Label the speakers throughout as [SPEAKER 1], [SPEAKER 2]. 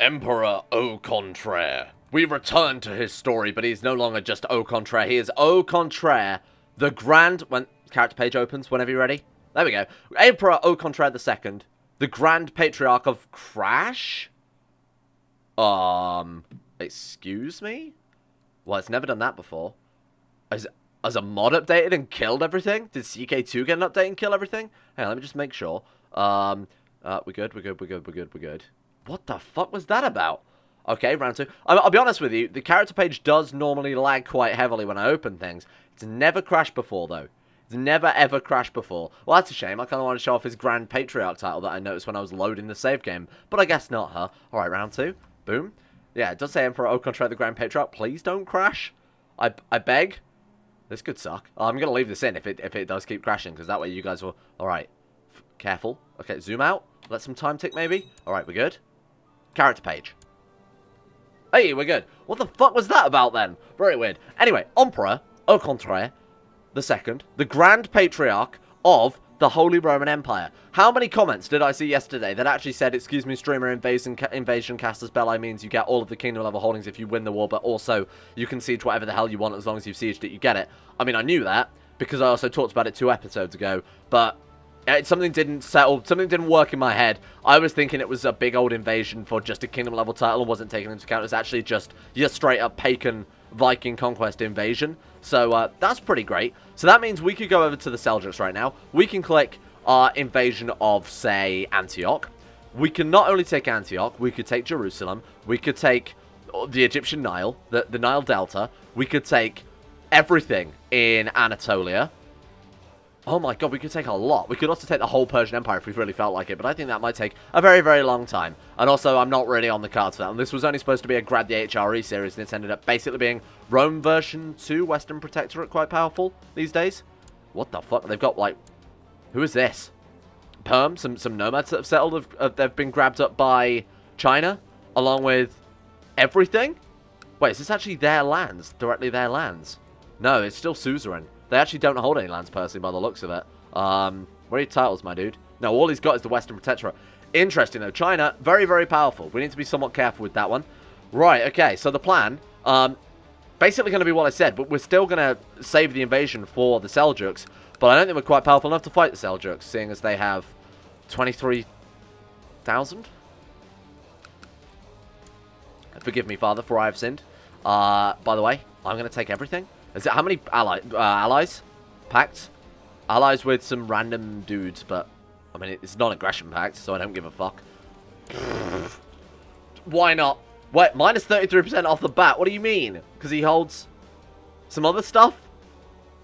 [SPEAKER 1] Emperor Au Contraire. We return to his story, but he's no longer just Au Contraire. He is Au Contraire, the Grand... When character page opens, whenever you're ready. There we go. Emperor Au Contraire II, the Grand Patriarch of Crash? Um, excuse me? Well, it's never done that before. Has, has a mod updated and killed everything? Did CK2 get an update and kill everything? Hey, let me just make sure. Um, uh, we're good, we're good, we're good, we're good, we're good. What the fuck was that about? Okay, round two. I'll, be honest with you, the character page does normally lag quite heavily when I open things. It's never crashed before, though. It's never ever crashed before. Well, that's a shame. I kind of want to show off his Grand Patriarch title that I noticed when I was loading the save game. But I guess not, huh? Alright, round two. Boom. Yeah, it does say Emperor Au the Grand Patriarch. Please don't crash. I, I beg. This could suck. Oh, I'm going to leave this in if it, if it does keep crashing, because that way you guys will... Alright. Careful. Okay, zoom out. Let some time tick, maybe. Alright, we're good. Character page. Hey, we're good. What the fuck was that about then? Very weird. Anyway, Emperor Au Contraire the second, the Grand Patriarch of the Holy Roman Empire. How many comments did I see yesterday that actually said, excuse me, streamer invasion, ca invasion Casus Belli, I means you get all of the kingdom level holdings if you win the war, but also you can siege whatever the hell you want as long as you've sieged it, you get it. I mean, I knew that because I also talked about it two episodes ago, but something didn't settle, something didn't work in my head. I was thinking it was a big old invasion for just a kingdom level title and wasn't taken into account. It was actually just your straight up pagan Viking conquest invasion. So uh, that's pretty great. So that means we could go over to the Seljuks right now. We can click our invasion of, say, Antioch. We can not only take Antioch, we could take Jerusalem. We could take the Egyptian Nile, the, the Nile Delta. We could take everything in Anatolia. Oh my god, we could take a lot. We could also take the whole Persian Empire if we really felt like it, but I think that might take a very, very long time. And also, I'm not really on the cards for that. And this was only supposed to be a Grad the HRE series, and it's ended up basically being Rome version 2 Western Protectorate, quite powerful these days. What the fuck? They've got, like... Who is this? Perm? Some, some nomads that have settled, have, they've been grabbed up by China, along with everything? Wait, is this actually their lands? Directly their lands? No, it's still suzerain. They actually don't hold any lands personally by the looks of it. Um, where are your titles, my dude? No, all he's got is the Western Protectorate. Interesting, though. China, very, very powerful. We need to be somewhat careful with that one. Right, okay, so the plan, um, basically going to be what I said, but we're still going to save the invasion for the Seljuks, but I don't think we're quite powerful enough to fight the Seljuks, seeing as they have 23,000? Forgive me, Father, for I have sinned. Uh, by the way, I'm going to take everything. Is it how many ally, uh, allies? Pact? Allies with some random dudes, but I mean it's not aggression pact, so I don't give a fuck. Why not? Wait, minus 33% off the bat. What do you mean? Because he holds some other stuff?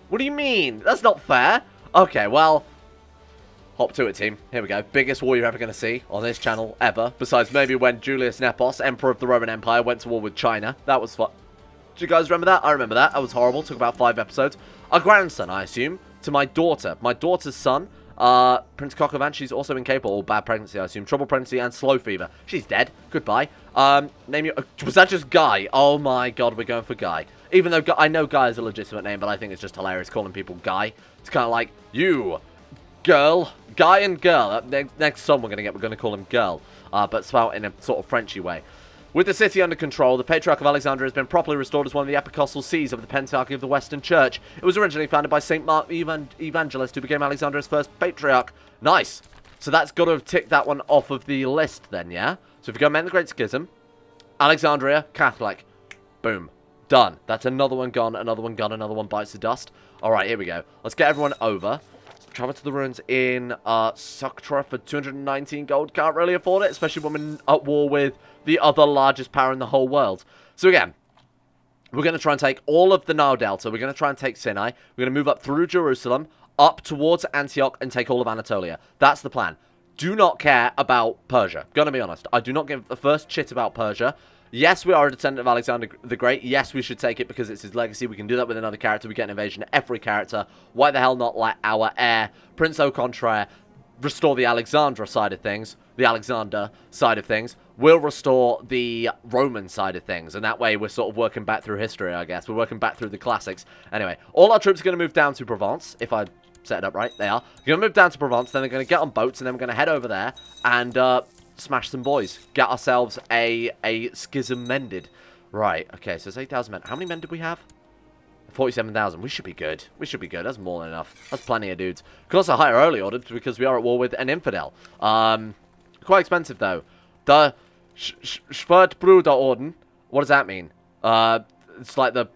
[SPEAKER 1] What do you mean? That's not fair. Okay, well, hop to it, team. Here we go. Biggest war you're ever going to see on this channel ever. Besides maybe when Julius Nepos, Emperor of the Roman Empire, went to war with China. That was fun. Do you guys remember that? I remember that. That was horrible. Took about five episodes. A grandson, I assume, to my daughter. My daughter's son, uh, Prince Kokovan. She's also incapable. Bad pregnancy, I assume. Trouble pregnancy and slow fever. She's dead. Goodbye. Um, name your... Uh, was that just Guy? Oh my god, we're going for Guy. Even though I know Guy is a legitimate name, but I think it's just hilarious calling people Guy. It's kind of like, you, girl, Guy and girl. Uh, next, next song we're going to get, we're going to call him girl. Uh, but spelled in a sort of Frenchy way. With the city under control, the Patriarch of Alexandria has been properly restored as one of the Episcopal sees of the Pentarchy of the Western Church. It was originally founded by St. Mark Evan Evangelist, who became Alexandria's first Patriarch. Nice. So that's got to have ticked that one off of the list then, yeah? So if you go Mend the Great Schism, Alexandria, Catholic. Boom. Done. That's another one gone, another one gone, another one bites the dust. Alright, here we go. Let's get everyone over. Travel to the ruins in uh, Suktra for 219 gold. Can't really afford it, especially when we're at war with the other largest power in the whole world. So again, we're going to try and take all of the Nile Delta. We're going to try and take Sinai. We're going to move up through Jerusalem, up towards Antioch, and take all of Anatolia. That's the plan. Do not care about Persia. Gonna be honest. I do not give the first shit about Persia. Yes, we are a descendant of Alexander the Great. Yes, we should take it because it's his legacy. We can do that with another character. We get an invasion of every character. Why the hell not let our heir, Prince Au Contraire, restore the Alexandra side of things, the Alexander side of things, will restore the Roman side of things. And that way we're sort of working back through history, I guess. We're working back through the classics. Anyway, all our troops are going to move down to Provence, if I set it up right. They are. They're going to move down to Provence, then they're going to get on boats, and then we're going to head over there and uh, smash some boys. Get ourselves a, a schism mended. Right, okay, so it's 8,000 men. How many men did we have? 47,000. We should be good. We should be good. That's more than enough. That's plenty of dudes. Could also hire early order because we are at war with an infidel. Um, quite expensive, though. The Schwertbruderorden. What does that mean? Uh, it's like the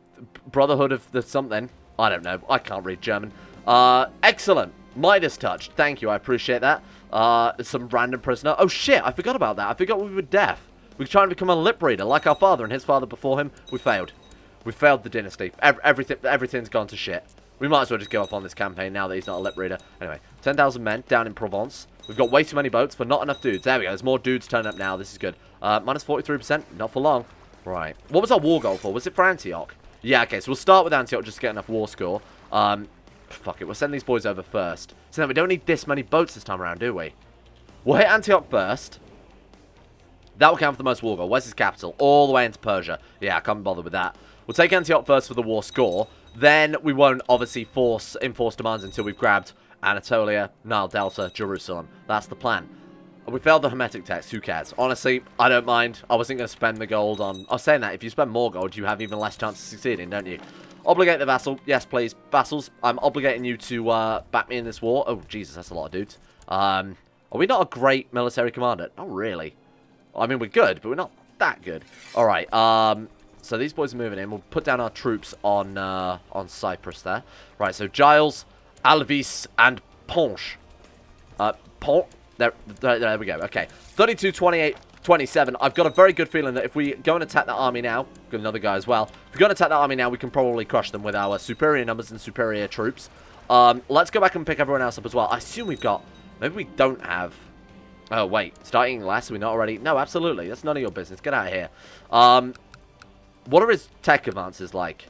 [SPEAKER 1] Brotherhood of the something. I don't know. I can't read German. Uh, excellent. Midas touch. Thank you. I appreciate that. Uh, some random prisoner. Oh, shit. I forgot about that. I forgot we were deaf. We were trying to become a lip reader like our father and his father before him. We failed. We failed the dynasty. Every, everything, everything's gone to shit. We might as well just go up on this campaign now that he's not a lip reader. Anyway, 10,000 men down in Provence. We've got way too many boats for not enough dudes. There we go. There's more dudes turning up now. This is good. Uh, minus 43%. Not for long. Right. What was our war goal for? Was it for Antioch? Yeah, okay. So we'll start with Antioch just to get enough war score. Um, fuck it. We'll send these boys over first. So then we don't need this many boats this time around, do we? We'll hit Antioch first. That will count for the most war goal. Where's his capital? All the way into Persia. Yeah, I can't bother with that. We'll take Antioch first for the war score. Then we won't obviously force enforce demands until we've grabbed Anatolia, Nile Delta, Jerusalem. That's the plan. We failed the Hermetic text. Who cares? Honestly, I don't mind. I wasn't going to spend the gold on... I was saying that. If you spend more gold, you have even less chance of succeeding, don't you? Obligate the vassal. Yes, please. Vassals, I'm obligating you to uh, back me in this war. Oh, Jesus, that's a lot of dudes. Um, are we not a great military commander? Not really. I mean, we're good, but we're not that good. All right. Um, so these boys are moving in. We'll put down our troops on uh, on Cyprus there. Right, so Giles, Alvis, and Ponche. Uh, Pon there, there, there we go. Okay. 32, 28, 27. I've got a very good feeling that if we go and attack that army now, got another guy as well. If we go and attack that army now, we can probably crush them with our superior numbers and superior troops. Um, let's go back and pick everyone else up as well. I assume we've got... Maybe we don't have... Oh, wait. Starting last? Are we not already... No, absolutely. That's none of your business. Get out of here. Um, what are his tech advances like?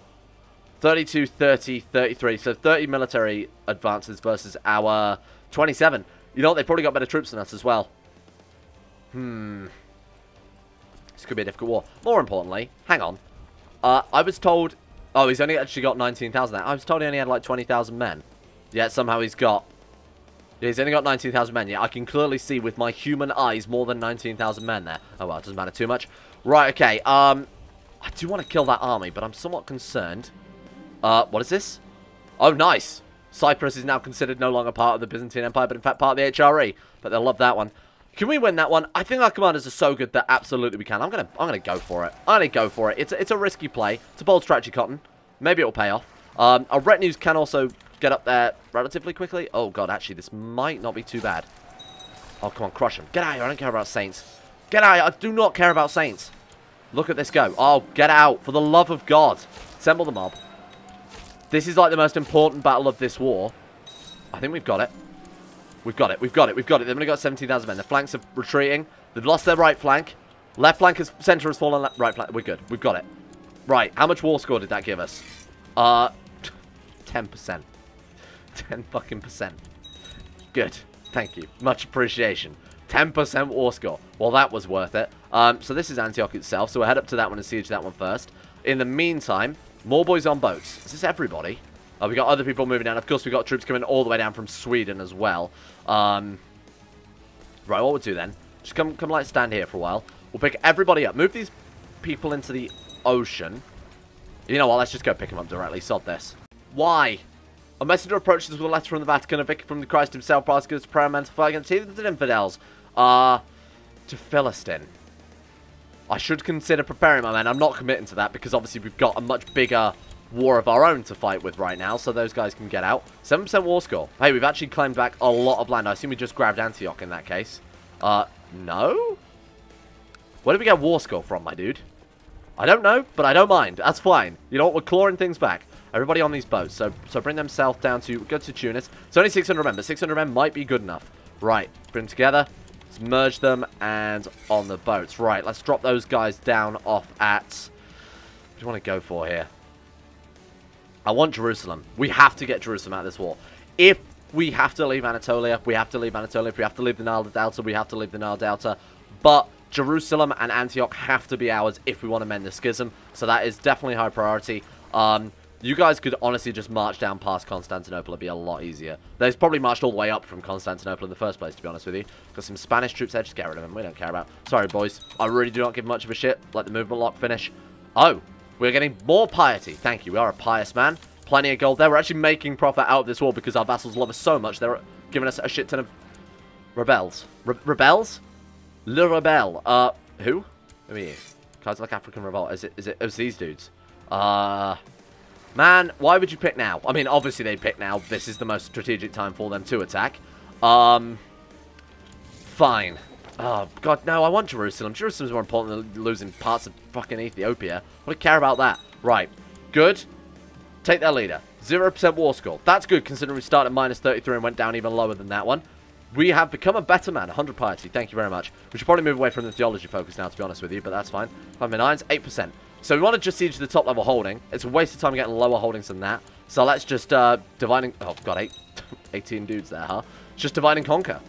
[SPEAKER 1] 32, 30, 33. So 30 military advances versus our 27. You know what? They've probably got better troops than us as well. Hmm. This could be a difficult war. More importantly, hang on. Uh, I was told... Oh, he's only actually got 19,000 I was told he only had like 20,000 men. Yet somehow he's got... Yeah, he's only got 19,000 men. Yeah, I can clearly see with my human eyes more than 19,000 men there. Oh, well, it doesn't matter too much. Right, okay. Um, I do want to kill that army, but I'm somewhat concerned. Uh, what is this? Oh, nice. Cyprus is now considered no longer part of the Byzantine Empire, but in fact part of the HRE. But they'll love that one. Can we win that one? I think our commanders are so good that absolutely we can. I'm gonna I'm gonna go for it. I'm gonna go for it. It's a, it's a risky play. It's a bold strategy, Cotton. Maybe it'll pay off. Um, our retinues can also get up there relatively quickly. Oh god, actually this might not be too bad. Oh come on, crush them. Get out here. I don't care about Saints. Get out here. I do not care about Saints. Look at this go. Oh, get out. For the love of God. Assemble the mob. This is like the most important battle of this war. I think we've got it. We've got it. We've got it. We've got it. They've only got 17,000 men. The flanks are retreating. They've lost their right flank. Left flank is center has fallen. Right flank. We're good. We've got it. Right. How much war score did that give us? Uh, 10%. 10 fucking percent. Good. Thank you. Much appreciation. 10% war score. Well, that was worth it. Um, so this is Antioch itself. So we'll head up to that one and siege that one first. In the meantime, more boys on boats. Is this everybody? Uh, we got other people moving down. Of course, we got troops coming all the way down from Sweden as well. Um, right, what we'll do then, just come, come like stand here for a while. We'll pick everybody up. Move these people into the ocean. You know what, let's just go pick them up directly. Sod this. Why? A messenger approaches with a letter from the Vatican, a vicar from the Christ himself, asking us to pray men to fight against heathens and infidels. Uh, to Philistin. I should consider preparing my men. I'm not committing to that because obviously we've got a much bigger war of our own to fight with right now, so those guys can get out. 7% war score. Hey, we've actually claimed back a lot of land. I assume we just grabbed Antioch in that case. Uh, no? Where did we get war score from, my dude? I don't know, but I don't mind. That's fine. You know what? We're clawing things back. Everybody on these boats. So so bring them south down to... Go to Tunis. It's only 600 men, but 600 men might be good enough. Right. Bring them together. Let's merge them and on the boats. Right. Let's drop those guys down off at... What do you want to go for here? I want Jerusalem. We have to get Jerusalem out of this war. If we have to leave Anatolia, we have to leave Anatolia. If we have to leave the Nile Delta, we have to leave the Nile Delta. But Jerusalem and Antioch have to be ours if we want to mend the schism. So that is definitely high priority. Um, You guys could honestly just march down past Constantinople. It'd be a lot easier. They've probably marched all the way up from Constantinople in the first place, to be honest with you. Got some Spanish troops there. Just get rid of them. We don't care about. Sorry, boys. I really do not give much of a shit. Let the movement lock finish. Oh, we're getting more piety. Thank you. We are a pious man. Plenty of gold there. We're actually making profit out of this war because our vassals love us so much. They're giving us a shit ton of rebels. Re rebels? Le Rebel. Uh, who? Who are you? Cards like African Revolt. Is it? Is it? Is these dudes? Uh, man, why would you pick now? I mean, obviously they pick now. This is the most strategic time for them to attack. Um, fine. Oh, God, no, I want Jerusalem. Jerusalem's more important than losing parts of fucking Ethiopia. I don't care about that. Right. Good. Take their leader. 0% war score. That's good, considering we started minus 33 and went down even lower than that one. We have become a better man. 100 piety. Thank you very much. We should probably move away from the theology focus now, to be honest with you, but that's fine. 5 nines, 8%. So we want to just siege the top level holding. It's a waste of time getting lower holdings than that. So let's just uh, divide and... Oh, God, eight, 18 dudes there, huh? Just divide and conquer.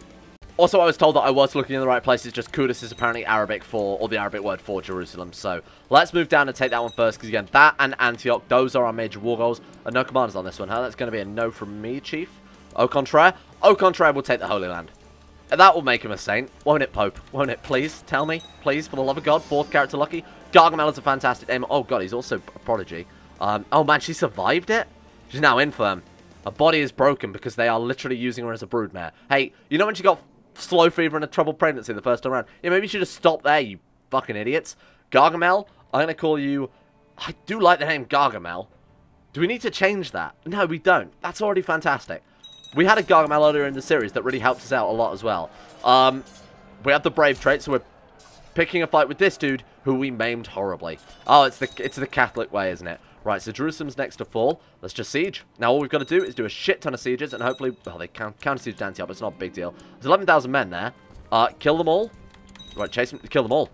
[SPEAKER 1] Also, I was told that I was looking in the right places, just Kudus is apparently Arabic for, or the Arabic word for Jerusalem. So, let's move down and take that one first, because again, that and Antioch, those are our major war goals. And no commanders on this one, huh? That's going to be a no from me, Chief. Au contraire, au contraire we'll take the Holy Land. That will make him a saint, won't it, Pope? Won't it? Please, tell me. Please, for the love of God. Fourth character lucky. Gargamel is a fantastic aim. Oh, God, he's also a prodigy. Um, oh, man, she survived it? She's now infirm. Her body is broken because they are literally using her as a broodmare. Hey, you know when she got slow fever and a troubled pregnancy the first time around. Yeah, maybe you should have stopped there, you fucking idiots. Gargamel, I'm going to call you... I do like the name Gargamel. Do we need to change that? No, we don't. That's already fantastic. We had a Gargamel earlier in the series that really helped us out a lot as well. Um, we have the Brave trait, so we're picking a fight with this dude who we maimed horribly. Oh, it's the it's the Catholic way, isn't it? Right, so Jerusalem's next to fall. Let's just siege. Now, all we've got to do is do a shit ton of sieges, and hopefully... Well, they can counter siege Antioch, but it's not a big deal. There's 11,000 men there. Uh, kill them all. Right, chase them. Kill them all.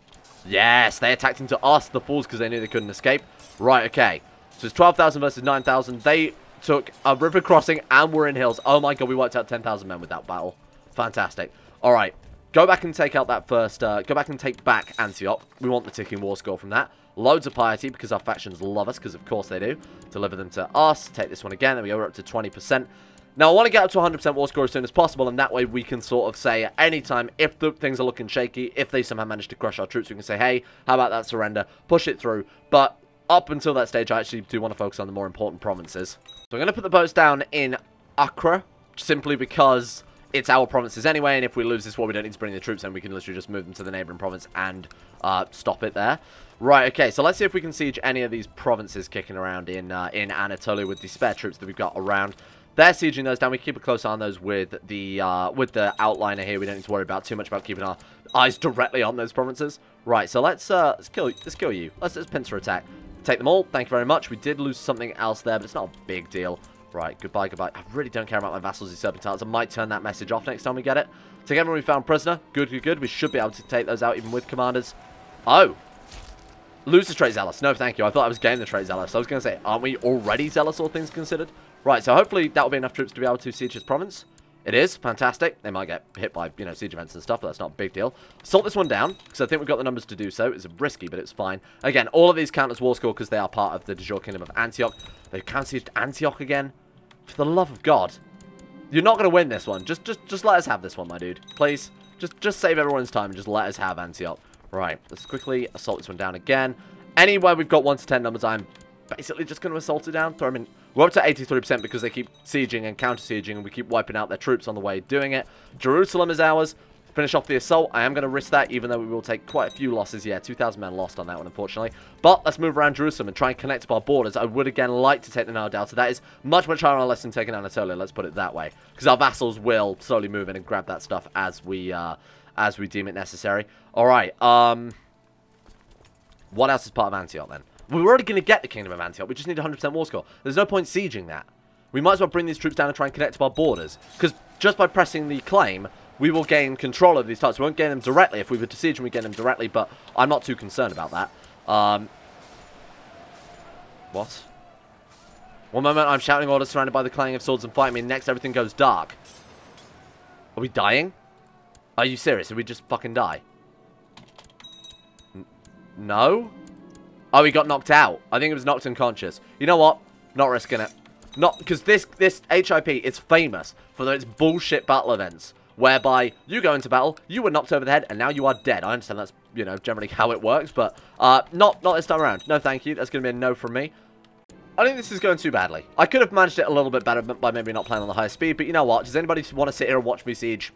[SPEAKER 1] Yes, they attacked into us, the fools, because they knew they couldn't escape. Right, okay. So it's 12,000 versus 9,000. They took a river crossing and were in hills. Oh my god, we wiped out 10,000 men with that battle. Fantastic. All right. Go back and take out that first... Uh, go back and take back Antioch. We want the ticking war score from that. Loads of piety because our factions love us, because of course they do. Deliver them to us. Take this one again. There we go. We're up to 20%. Now, I want to get up to 100% war score as soon as possible, and that way we can sort of say at any time, if the things are looking shaky, if they somehow manage to crush our troops, we can say, hey, how about that surrender? Push it through. But up until that stage, I actually do want to focus on the more important provinces. So I'm going to put the boats down in Accra, simply because it's our provinces anyway, and if we lose this war, we don't need to bring the troops in. We can literally just move them to the neighboring province and uh, stop it there. Right, okay, so let's see if we can siege any of these provinces kicking around in uh, in Anatolia with the spare troops that we've got around. They're sieging those down. We keep a close eye on those with the uh, with the outliner here. We don't need to worry about too much about keeping our eyes directly on those provinces. Right, so let's uh, let's kill let's kill you. Let's let's pincer attack. Take them all. Thank you very much. We did lose something else there, but it's not a big deal. Right, goodbye, goodbye. I really don't care about my vassals, these serpentiles. I might turn that message off next time we get it. Everyone we found prisoner. Good, good, good. We should be able to take those out even with commanders. Oh, Lose the trait zealous. No, thank you. I thought I was getting the trait zealous. I was going to say, aren't we already zealous, all things considered? Right, so hopefully that will be enough troops to be able to siege his province. It is. Fantastic. They might get hit by, you know, siege events and stuff, but that's not a big deal. Salt this one down, because I think we've got the numbers to do so. It's risky, but it's fine. Again, all of these count as war score because they are part of the de jure Kingdom of Antioch. They've counter-sieged Antioch again. For the love of God. You're not going to win this one. Just, just, just let us have this one, my dude. Please. Just, just save everyone's time and just let us have Antioch. Right, let's quickly assault this one down again. Anywhere we've got 1 to 10 numbers, I'm basically just going to assault it down. Throw them in. We're up to 83% because they keep sieging and counter-sieging, and we keep wiping out their troops on the way doing it. Jerusalem is ours. Finish off the assault. I am going to risk that, even though we will take quite a few losses. Yeah, 2,000 men lost on that one, unfortunately. But let's move around Jerusalem and try and connect up our borders. I would, again, like to take the Nile Delta. That is much, much higher on our list than taking Anatolia, let's put it that way. Because our vassals will slowly move in and grab that stuff as we, uh, as we deem it necessary. All right, um... What else is part of Antioch then? We're already going to get the Kingdom of Antioch. We just need 100% war score. There's no point sieging that. We might as well bring these troops down and try and connect to our borders. Because just by pressing the claim, we will gain control of these types. We won't gain them directly. If we were to siege we gain them directly. But I'm not too concerned about that. Um, what? One moment, I'm shouting orders surrounded by the clang of swords and fighting me. Next, everything goes dark. Are we dying? Are you serious? Did we just fucking die? No? Oh, he got knocked out. I think he was knocked unconscious. You know what? Not risking it. Not because this this HIP is famous for its bullshit battle events, whereby you go into battle, you were knocked over the head, and now you are dead. I understand that's you know generally how it works, but uh, not not this time around. No, thank you. That's going to be a no from me. I think this is going too badly. I could have managed it a little bit better by maybe not playing on the high speed, but you know what? Does anybody want to sit here and watch me siege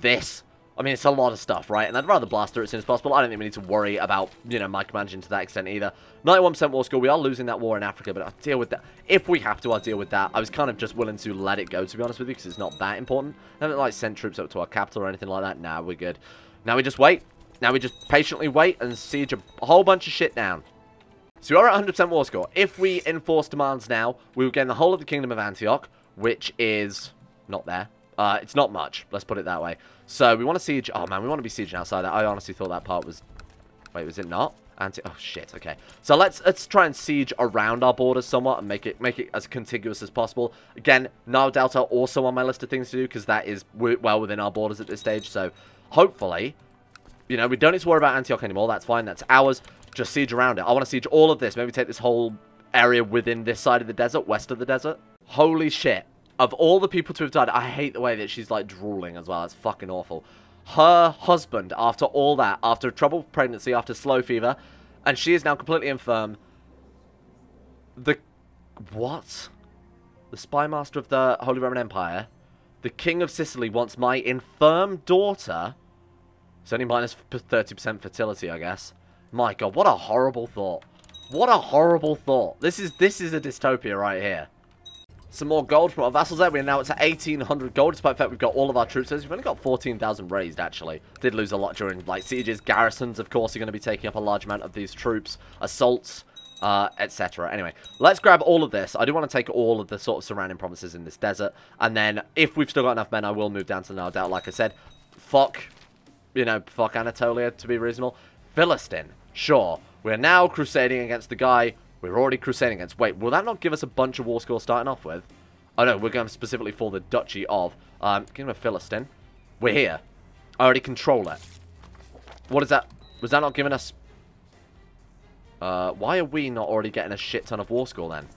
[SPEAKER 1] this? I mean, it's a lot of stuff, right? And I'd rather blast through it as soon as possible. I don't think we need to worry about, you know, micromanaging to that extent either. 91% war score. We are losing that war in Africa, but I'll deal with that. If we have to, I'll deal with that. I was kind of just willing to let it go, to be honest with you, because it's not that important. I haven't, like, sent troops up to our capital or anything like that. Nah, we're good. Now we just wait. Now we just patiently wait and siege a whole bunch of shit down. So we are at 100% war score. If we enforce demands now, we will gain the whole of the Kingdom of Antioch, which is not there. Uh, it's not much, let's put it that way. So we want to siege... Oh, man, we want to be sieging outside. I honestly thought that part was... Wait, was it not? Anti... Oh, shit, okay. So let's let's try and siege around our borders somewhat and make it make it as contiguous as possible. Again, Nile Delta also on my list of things to do because that is well within our borders at this stage. So hopefully, you know, we don't need to worry about Antioch anymore. That's fine. That's ours. Just siege around it. I want to siege all of this. Maybe take this whole area within this side of the desert, west of the desert. Holy shit of all the people to have died, I hate the way that she's like drooling as well. It's fucking awful. Her husband, after all that, after troubled pregnancy, after slow fever, and she is now completely infirm. The what? The spy master of the Holy Roman Empire, the king of Sicily wants my infirm daughter. It's only minus 30% fertility, I guess. My god, what a horrible thought. What a horrible thought. This is this is a dystopia right here some more gold from our vassals there. We're now at 1,800 gold, despite the fact we've got all of our troops. We've only got 14,000 raised, actually. Did lose a lot during, like, sieges. Garrisons, of course, are going to be taking up a large amount of these troops. Assaults, uh, etc. Anyway, let's grab all of this. I do want to take all of the sort of surrounding provinces in this desert. And then, if we've still got enough men, I will move down to Nile Delta. Like I said, fuck, you know, fuck Anatolia, to be reasonable. Philistine, sure. We're now crusading against the guy we're already crusading against. Wait, will that not give us a bunch of war score starting off with? Oh no, we're going specifically for the Duchy of um, him a Philistine. We're here. I already control it. What is that? Was that not giving us... Uh, why are we not already getting a shit ton of war score then?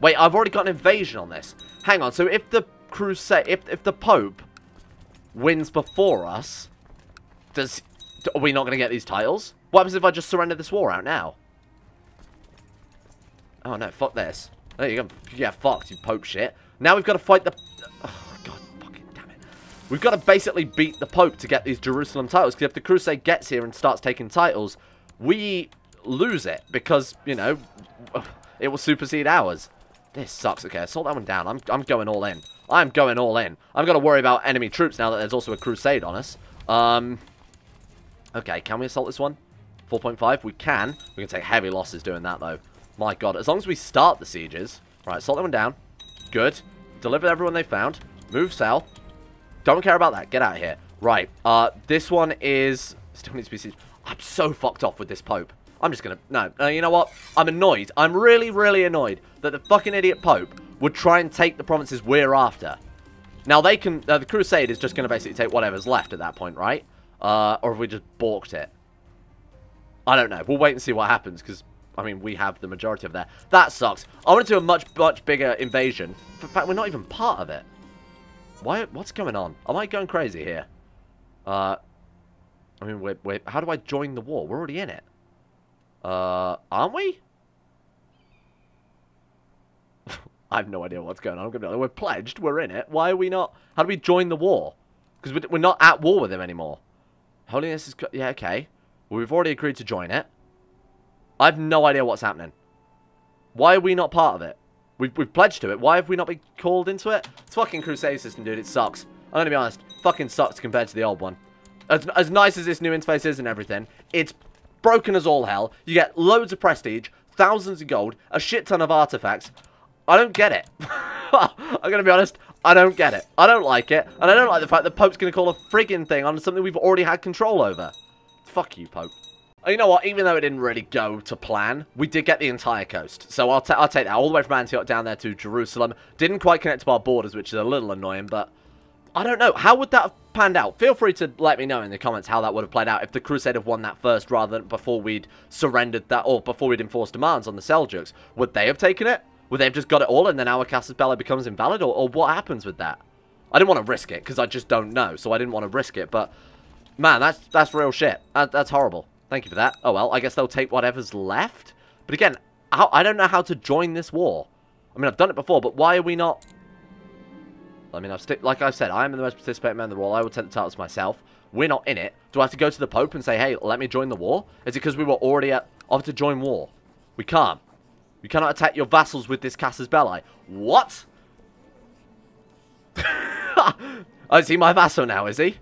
[SPEAKER 1] Wait, I've already got an invasion on this. Hang on, so if the crusade, if, if the Pope wins before us, does, are we not going to get these titles? What happens if I just surrender this war out now? Oh, no, fuck this. There you go. Yeah, fucked, you Pope shit. Now we've got to fight the... Oh, God, fucking damn it. We've got to basically beat the Pope to get these Jerusalem titles. Because if the Crusade gets here and starts taking titles, we lose it. Because, you know, it will supersede ours. This sucks. Okay, assault that one down. I'm, I'm going all in. I'm going all in. I'm going to worry about enemy troops now that there's also a Crusade on us. Um, okay, can we assault this one? 4.5? We can. We can take heavy losses doing that, though. My god, as long as we start the sieges. Right, salt that one down. Good. Deliver everyone they found. Move south. Don't care about that. Get out of here. Right, uh, this one is... Still needs to be sieged. I'm so fucked off with this Pope. I'm just gonna... No, uh, you know what? I'm annoyed. I'm really, really annoyed that the fucking idiot Pope would try and take the provinces we're after. Now, they can... Uh, the Crusade is just to basically take whatever's left at that point, right? Uh, or have we just balked it? I don't know. We'll wait and see what happens, because I mean, we have the majority of that. That sucks. I want to do a much, much bigger invasion. In fact, we're not even part of it. Why? What's going on? Am I going crazy here? Uh, I mean, wait, wait. How do I join the war? We're already in it. Uh, aren't we? I have no idea what's going on. I'm gonna be like, we're pledged. We're in it. Why are we not? How do we join the war? Because we're not at war with him anymore. Holiness is... Yeah, okay. Well, we've already agreed to join it. I have no idea what's happening. Why are we not part of it? We've, we've pledged to it. Why have we not been called into it? It's fucking Crusade system, dude. It sucks. I'm gonna be honest. Fucking sucks compared to the old one. As, as nice as this new interface is and everything, it's broken as all hell. You get loads of prestige, thousands of gold, a shit ton of artifacts. I don't get it. I'm gonna be honest. I don't get it. I don't like it. And I don't like the fact that Pope's gonna call a frigging thing on something we've already had control over. Fuck you, Pope. Oh, you know what? Even though it didn't really go to plan, we did get the entire coast. So I'll, I'll take that all the way from Antioch down there to Jerusalem. Didn't quite connect to our borders, which is a little annoying, but I don't know. How would that have panned out? Feel free to let me know in the comments how that would have played out if the Crusade have won that first rather than before we'd surrendered that or before we'd enforced demands on the Seljuks. Would they have taken it? Would they have just got it all and then our Casus Belli becomes invalid? Or, or what happens with that? I didn't want to risk it because I just don't know. So I didn't want to risk it. But, man, that's, that's real shit. That, that's horrible. Thank you for that. Oh, well, I guess they'll take whatever's left. But again, how, I don't know how to join this war. I mean, I've done it before, but why are we not... I mean, I've like I said, I am the most participating man in the war. I will take the titles myself. We're not in it. Do I have to go to the Pope and say, hey, let me join the war? Is it because we were already at, off to join war? We can't. You cannot attack your vassals with this Casus Belli. What? oh, is he my vassal now, is he? You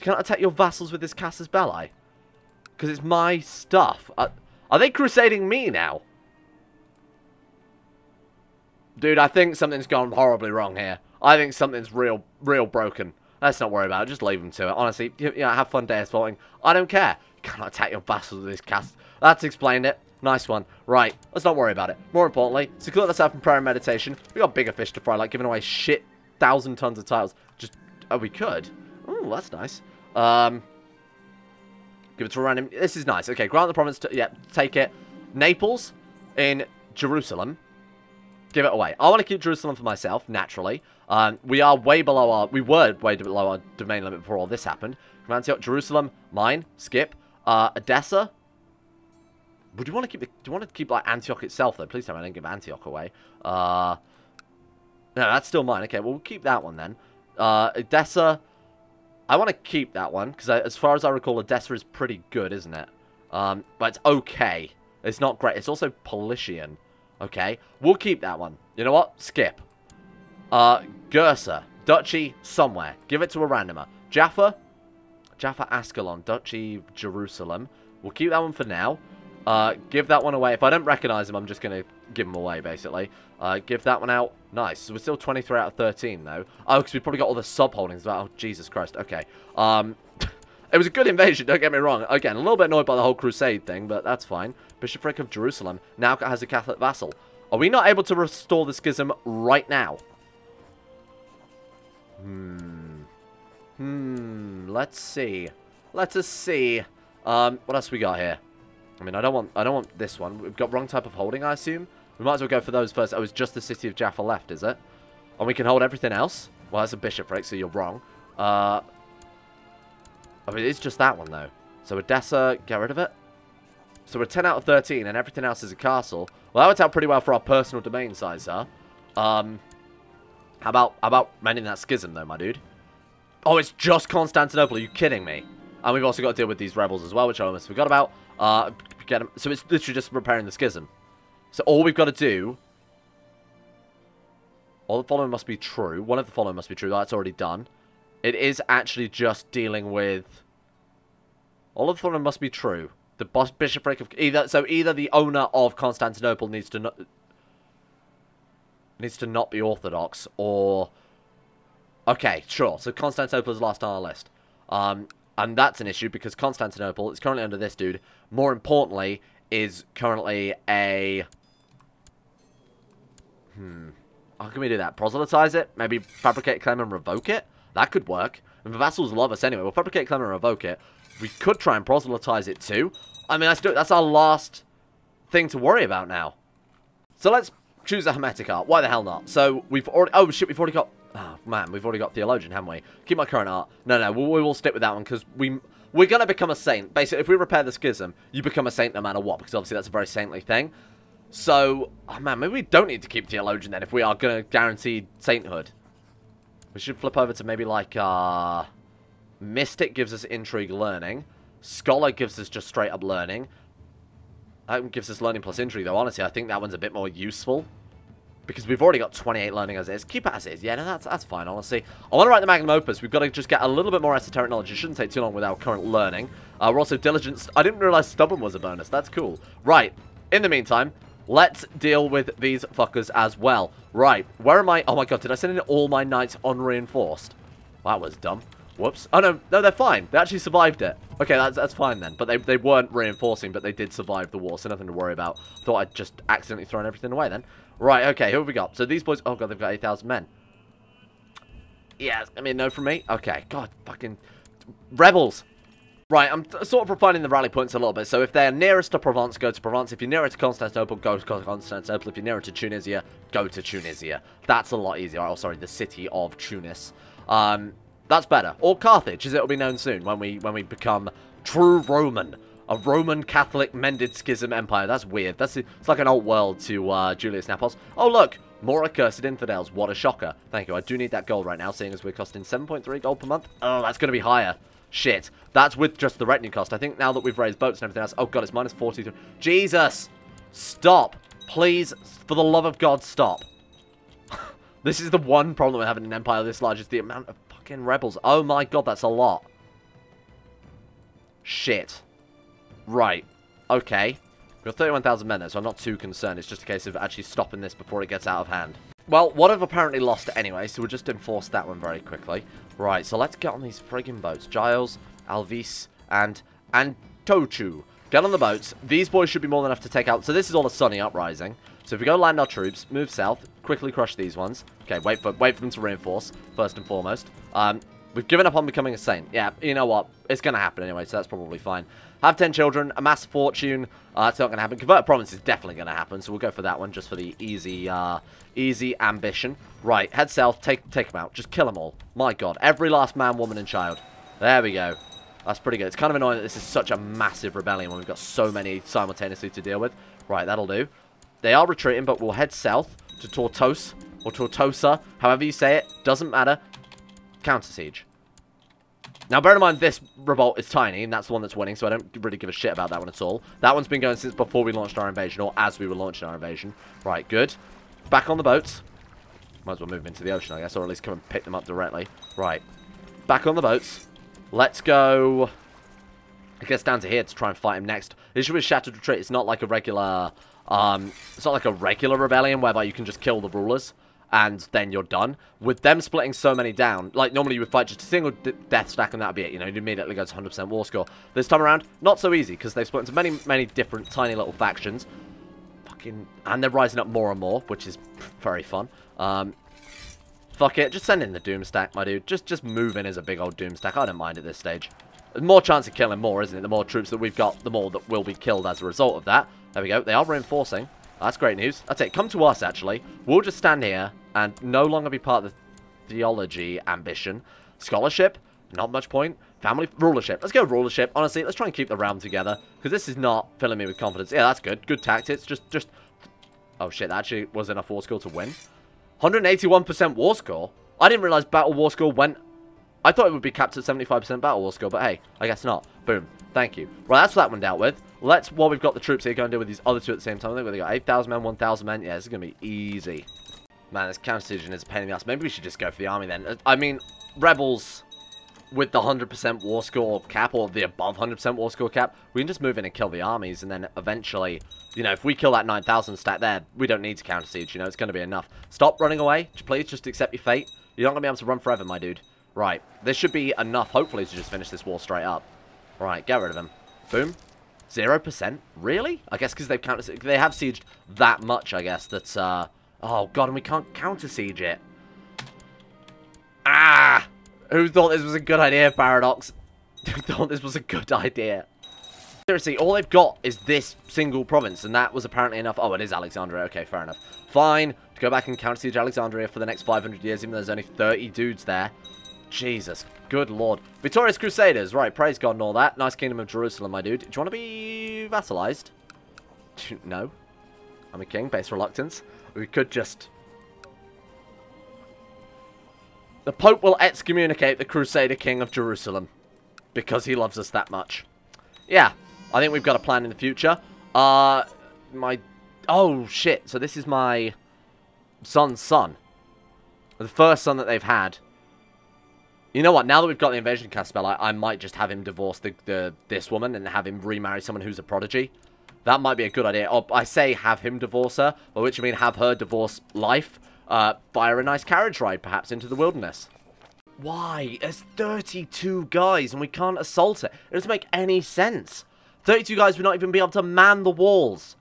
[SPEAKER 1] cannot attack your vassals with this Casus Belli. Because it's my stuff. Are, are they crusading me now? Dude, I think something's gone horribly wrong here. I think something's real, real broken. Let's not worry about it. Just leave them to it. Honestly, you, you know, have fun day voting. I don't care. Cannot attack your vassals with this cast. That's explained it. Nice one. Right, let's not worry about it. More importantly, secure ourselves in prayer and meditation. We got bigger fish to fry, like giving away shit thousand tons of tiles. Just, oh, we could. Oh, that's nice. Um, give it to a random. This is nice. Okay, grant the province to, yeah, take it. Naples in Jerusalem. Give it away. I want to keep Jerusalem for myself, naturally. Um, we are way below our... We were way below our domain limit before all this happened. Antioch, Jerusalem, mine, skip. Uh, Edessa. Would you want to keep the... Do you want to keep, like, Antioch itself, though? Please tell me I didn't give Antioch away. Uh... No, that's still mine. Okay, well, we'll keep that one, then. Uh, Edessa... I want to keep that one, because as far as I recall, Edessa is pretty good, isn't it? Um, but it's okay. It's not great. It's also Paulician. Okay, we'll keep that one. You know what? Skip. Uh, Gersa. Duchy somewhere. Give it to a randomer. Jaffa. Jaffa Ascalon. Duchy Jerusalem. We'll keep that one for now. Uh, give that one away. If I don't recognize him, I'm just going to give him away, basically. Uh, give that one out. Nice. So we're still 23 out of 13, though. Oh, because we probably got all the sub-holdings. Oh, Jesus Christ. Okay. Um, it was a good invasion, don't get me wrong. Again, a little bit annoyed by the whole crusade thing, but that's fine. Bishopric of Jerusalem now has a Catholic vassal. Are we not able to restore the schism right now? Hmm. Hmm. Let's see. Let us see. Um, what else we got here? I mean, I don't want I don't want this one. We've got wrong type of holding, I assume. We might as well go for those first. Oh, it's just the city of Jaffa left, is it? And we can hold everything else? Well, that's a bishopric, so you're wrong. Uh, I mean, it's just that one, though. So Edessa, get rid of it. So we're 10 out of 13, and everything else is a castle. Well, that worked out pretty well for our personal domain size, huh? Um, how about, how about mending that schism, though, my dude? Oh, it's just Constantinople. Are you kidding me? And we've also got to deal with these rebels as well, which I almost forgot about. Uh, get. So it's literally just repairing the schism. So all we've got to do... All the following must be true. One of the following must be true. That's already done. It is actually just dealing with... All of the following must be true. The bishopric of... either So either the owner of Constantinople needs to not... Needs to not be Orthodox, or... Okay, sure. So Constantinople is last on our list. Um, and that's an issue because Constantinople is currently under this dude. More importantly, is currently a... Hmm. How can we do that? Proselytize it? Maybe fabricate claim and revoke it? That could work. And the vassals love us anyway. We'll fabricate claim and revoke it. We could try and proselytize it too. I mean, that's, that's our last thing to worry about now. So let's choose a Hermetic art. Why the hell not? So we've already... Oh, shit, we've already got... Oh, man, we've already got Theologian, haven't we? Keep my current art. No, no, we, we will stick with that one because we... We're going to become a saint. Basically, if we repair the schism, you become a saint no matter what, because obviously that's a very saintly thing. So, oh man, maybe we don't need to keep Theologian then if we are going to guarantee sainthood. We should flip over to maybe like, uh... Mystic gives us intrigue learning. Scholar gives us just straight up learning. That gives us learning plus intrigue, though. Honestly, I think that one's a bit more useful. Because we've already got 28 learning as is. Keep it as is. Yeah, no, that's, that's fine, honestly. I want to write the Magnum Opus. We've got to just get a little bit more esoteric knowledge. It shouldn't take too long with our current learning. Uh, we're also diligent. I didn't realize stubborn was a bonus. That's cool. Right. In the meantime, let's deal with these fuckers as well. Right. Where am I? Oh my god, did I send in all my knights unreinforced? That was dumb. Whoops. Oh, no. No, they're fine. They actually survived it. Okay, that's, that's fine then. But they, they weren't reinforcing, but they did survive the war, so nothing to worry about. Thought I'd just accidentally thrown everything away then. Right, okay, who have we got? So these boys... Oh, God, they've got 8,000 men. Yeah, I mean, no from me. Okay, God, fucking rebels. Right, I'm sort of refining the rally points a little bit. So if they're nearest to Provence, go to Provence. If you're nearer to Constantinople, go to Constantinople. If you're nearer to Tunisia, go to Tunisia. That's a lot easier. Oh, sorry, the city of Tunis. Um, that's better. Or Carthage, as it will be known soon when we when we become true Roman. A Roman Catholic mended schism empire. That's weird. That's It's like an old world to uh, Julius Nepos. Oh, look. More accursed infidels. What a shocker. Thank you. I do need that gold right now, seeing as we're costing 7.3 gold per month. Oh, that's going to be higher. Shit. That's with just the retinue cost. I think now that we've raised boats and everything else... Oh, God, it's minus 43. Jesus! Stop. Please, for the love of God, stop. this is the one problem with having in an empire this large, is the amount of fucking rebels. Oh, my God, that's a lot. Shit. Right. Okay. We've got 31,000 men there, so I'm not too concerned. It's just a case of actually stopping this before it gets out of hand. Well, what I've apparently lost anyway, so we'll just enforce that one very quickly. Right, so let's get on these friggin' boats. Giles, Alvis, and Antochu. Get on the boats. These boys should be more than enough to take out... So this is all a Sunni uprising. So if we go land our troops, move south, quickly crush these ones. Okay, wait for wait for them to reinforce, first and foremost. Um, we've given up on becoming a saint. Yeah, you know what? It's going to happen anyway, so that's probably fine. Have 10 children, amass fortune. Uh, that's not going to happen. Convert province is definitely going to happen, so we'll go for that one just for the easy uh, easy ambition. Right, head south, take, take them out. Just kill them all. My god, every last man, woman, and child. There we go. That's pretty good. It's kind of annoying that this is such a massive rebellion when we've got so many simultaneously to deal with. Right, that'll do. They are retreating, but we'll head south to Tortos, or Tortosa, however you say it. Doesn't matter. Counter siege. Now, bear in mind, this revolt is tiny, and that's the one that's winning, so I don't really give a shit about that one at all. That one's been going since before we launched our invasion, or as we were launching our invasion. Right, good. Back on the boats. Might as well move them into the ocean, I guess, or at least come and pick them up directly. Right. Back on the boats. Let's go... I guess down to here to try and fight him next. The issue with Shattered Retreat, it's not like a regular... Um, it's not like a regular rebellion whereby you can just kill the rulers and then you're done. With them splitting so many down, like normally you would fight just a single death stack and that'd be it, you know, you'd immediately go to 100% war score. This time around, not so easy, because they've split into many, many different tiny little factions. Fucking, and they're rising up more and more, which is very fun. Um, fuck it, just send in the Doom stack, my dude. Just, just move in as a big old Doom stack, I don't mind at this stage. More chance of killing more, isn't it? The more troops that we've got, the more that will be killed as a result of that. There we go, they are reinforcing. That's great news. That's it. Come to us, actually. We'll just stand here and no longer be part of the theology ambition. Scholarship, not much point. Family rulership. Let's go rulership. Honestly, let's try and keep the realm together. Because this is not filling me with confidence. Yeah, that's good. Good tactics. Just, just... Oh, shit. That actually was enough war score to win. 181% war score? I didn't realize battle war score went... I thought it would be capped at 75% battle war score, but hey, I guess not. Boom. Thank you. Right, that's that one dealt with. Let's, while we've got the troops here, go and deal with these other two at the same time. I think we've got 8,000 men, 1,000 men. Yeah, this is going to be easy. Man, this counter decision is a pain in the ass. Maybe we should just go for the army then. I mean, rebels with the 100% war score cap, or the above 100% war score cap, we can just move in and kill the armies, and then eventually, you know, if we kill that 9,000 stat there, we don't need to counter siege, you know, it's going to be enough. Stop running away. Please just accept your fate. You're not going to be able to run forever, my dude. Right, this should be enough, hopefully, to just finish this war straight up. Right, get rid of them. Boom. Zero percent? Really? I guess because they've counter they have sieged that much, I guess, that, uh... Oh, God, and we can't counter-siege it. Ah! Who thought this was a good idea, Paradox? Who thought this was a good idea? Seriously, all they've got is this single province, and that was apparently enough. Oh, it is Alexandria. Okay, fair enough. Fine. To go back and counter-siege Alexandria for the next 500 years, even though there's only 30 dudes there. Jesus, good lord. Victorious Crusaders, right, praise God and all that. Nice Kingdom of Jerusalem, my dude. Do you want to be vassalized? no. I'm a king, base reluctance. We could just... The Pope will excommunicate the Crusader King of Jerusalem. Because he loves us that much. Yeah, I think we've got a plan in the future. Uh, my... Oh, shit. So this is my son's son. The first son that they've had. You know what? Now that we've got the invasion Casus Belli, I, I might just have him divorce the, the this woman and have him remarry someone who's a prodigy. That might be a good idea. Or I say have him divorce her, by which I mean have her divorce life uh, via a nice carriage ride, perhaps, into the wilderness. Why? There's 32 guys and we can't assault it. It doesn't make any sense. 32 guys would not even be able to man the walls.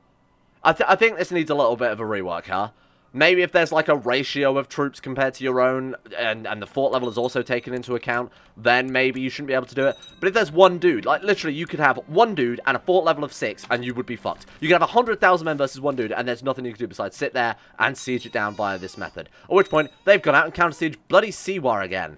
[SPEAKER 1] I, th I think this needs a little bit of a rework, huh? Maybe if there's like a ratio of troops compared to your own, and, and the fort level is also taken into account, then maybe you shouldn't be able to do it. But if there's one dude, like literally you could have one dude and a fort level of six, and you would be fucked. You could have 100,000 men versus one dude, and there's nothing you can do besides sit there and siege it down via this method. At which point, they've gone out and counter-siege bloody Siwa again.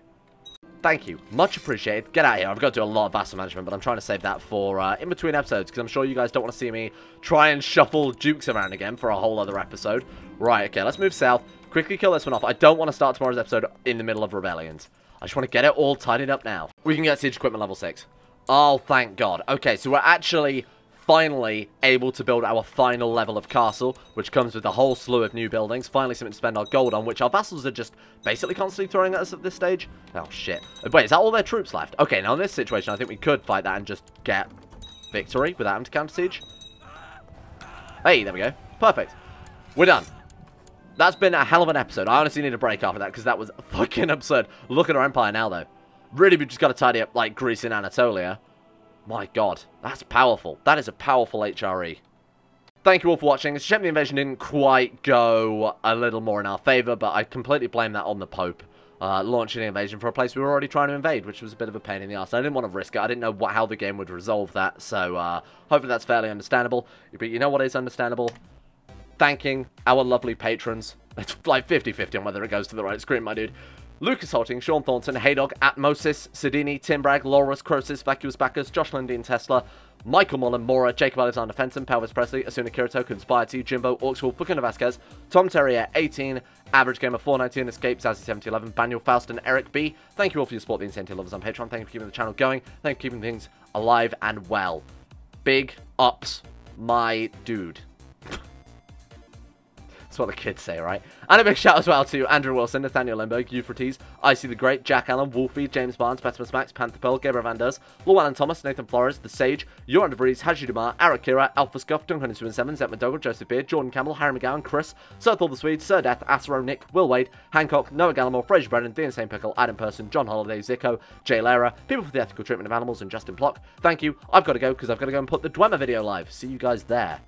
[SPEAKER 1] Thank you. Much appreciated. Get out of here. I've got to do a lot of vassal management, but I'm trying to save that for uh, in between episodes, because I'm sure you guys don't want to see me try and shuffle dukes around again for a whole other episode. Right, okay, let's move south. Quickly kill this one off. I don't want to start tomorrow's episode in the middle of rebellions. I just want to get it all tidied up now. We can get siege equipment level 6. Oh, thank God. Okay, so we're actually finally able to build our final level of castle, which comes with a whole slew of new buildings. Finally something to spend our gold on, which our vassals are just basically constantly throwing at us at this stage. Oh, shit. Wait, is that all their troops left? Okay, now in this situation, I think we could fight that and just get victory without him to counter siege. Hey, there we go. Perfect. We're done. That's been a hell of an episode. I honestly need a break after that because that was fucking absurd. Look at our empire now, though. Really, we just got to tidy up, like, Greece and Anatolia. My god, that's powerful. That is a powerful HRE. Thank you all for watching. It's a shame the invasion didn't quite go a little more in our favour, but I completely blame that on the Pope. Uh, launching an invasion for a place we were already trying to invade, which was a bit of a pain in the ass. I didn't want to risk it. I didn't know what, how the game would resolve that, so uh, hopefully that's fairly understandable. But you know what is understandable? Thanking our lovely patrons. It's like 50-50 on whether it goes to the right screen, my dude. Lucas Halting, Sean Thornton, Haydog, Atmosis, Sidini, Tim Bragg, Laurus, Croesus, Vacuous Bacchus, Josh Lundin, Tesla, Michael Mullen, Mora, Jacob Alexander Fenton, Pelvis Presley, Asuna Kirito, Conspire to Jimbo, Orkswolf, Bukina Vasquez, Tom Terrier, 18, Average Gamer 419, Escape, Zazzy 7011, Daniel Faust, and Eric B. Thank you all for your support, the Insanity Lovers on Patreon. Thank you for keeping the channel going. Thank you for keeping things alive and well. Big ups, my dude. That's what the kids say, right? And a big shout as well to Andrew Wilson, Nathaniel Limburg, Euphrates, Icy the Great, Jack Allen, Wolfie, James Barnes, Petimus Max, Panther Pearl, Gabriel Van Ders, Llewellyn Thomas, Nathan Flores, The Sage, Joran DeVries, Haji Dumar, Arakira, Alpha Scuff, Duncan 7, Zet McDougall, Joseph Beard, Jordan Campbell, Harry McGowan, Chris, Sir Thor the Swede, Sir Death, Asro, Nick, Will Wade, Hancock, Noah Gallimore, Fraser Brennan, The Insane Pickle, Adam Person, John Holiday, Zico, Jay Lara, People for the Ethical Treatment of Animals, and Justin Plock. Thank you. I've got to go because I've got to go and put the Dwemer video live. See you guys there.